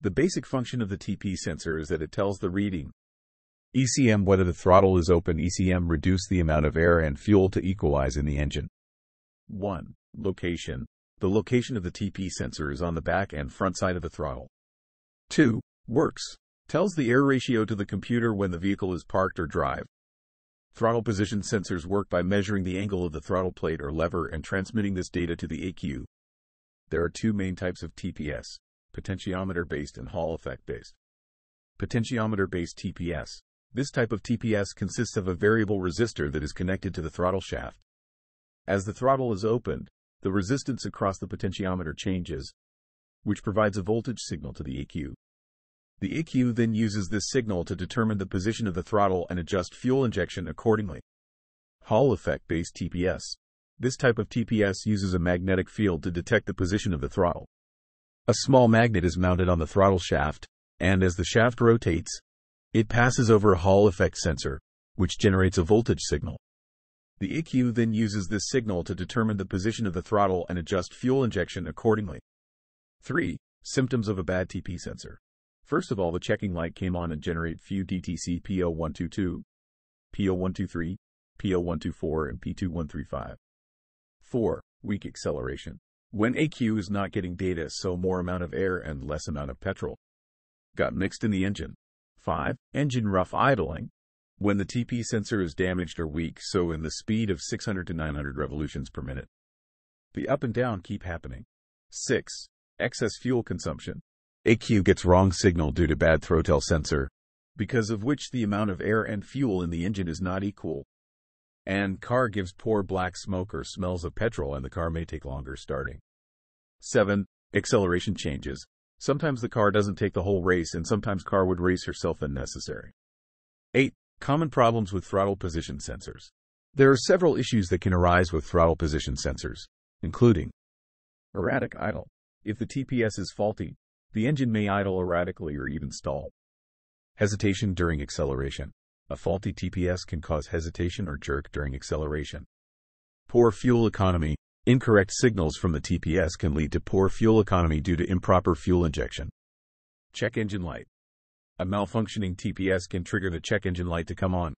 The basic function of the TP sensor is that it tells the reading. ECM whether the throttle is open ECM reduce the amount of air and fuel to equalize in the engine. 1. Location. The location of the TP sensor is on the back and front side of the throttle. 2. Works. Tells the air ratio to the computer when the vehicle is parked or drive. Throttle position sensors work by measuring the angle of the throttle plate or lever and transmitting this data to the ECU. There are two main types of TPS, potentiometer-based and Hall effect-based. Potentiometer-based TPS. This type of TPS consists of a variable resistor that is connected to the throttle shaft. As the throttle is opened, the resistance across the potentiometer changes, which provides a voltage signal to the ECU. The ECU then uses this signal to determine the position of the throttle and adjust fuel injection accordingly. Hall effect-based TPS. This type of TPS uses a magnetic field to detect the position of the throttle. A small magnet is mounted on the throttle shaft, and as the shaft rotates, it passes over a Hall effect sensor, which generates a voltage signal. The ECU then uses this signal to determine the position of the throttle and adjust fuel injection accordingly. 3. Symptoms of a bad TP sensor. First of all, the checking light came on and generate few DTC P0122, P0123, P0124, and P2135. 4. Weak acceleration. When ECU is not getting data, so more amount of air and less amount of petrol. Got mixed in the engine. 5. Engine rough idling. When the TP sensor is damaged or weak, so in the speed of 600 to 900 revolutions per minute. The up and down keep happening. 6. Excess fuel consumption. ECU gets wrong signal due to bad throttle sensor, because of which the amount of air and fuel in the engine is not equal. And car gives poor black smoke or smells of petrol and the car may take longer starting. 7. Acceleration changes. Sometimes the car doesn't take the whole race and sometimes car would race herself unnecessary. 8. Common problems with throttle position sensors. There are several issues that can arise with throttle position sensors, including erratic idle. If the TPS is faulty, the engine may idle erratically or even stall. Hesitation during acceleration. A faulty TPS can cause hesitation or jerk during acceleration. Poor fuel economy. Incorrect signals from the TPS can lead to poor fuel economy due to improper fuel injection. Check engine light. A malfunctioning TPS can trigger the check engine light to come on.